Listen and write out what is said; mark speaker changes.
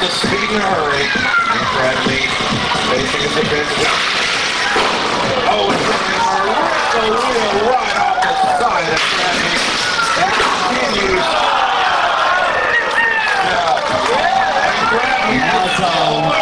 Speaker 1: The speed in a hurry. And Bradley facing his defense. Oh, and the wheel right off the side of Bradley. That continues. Yeah. And Bradley. Now it's all.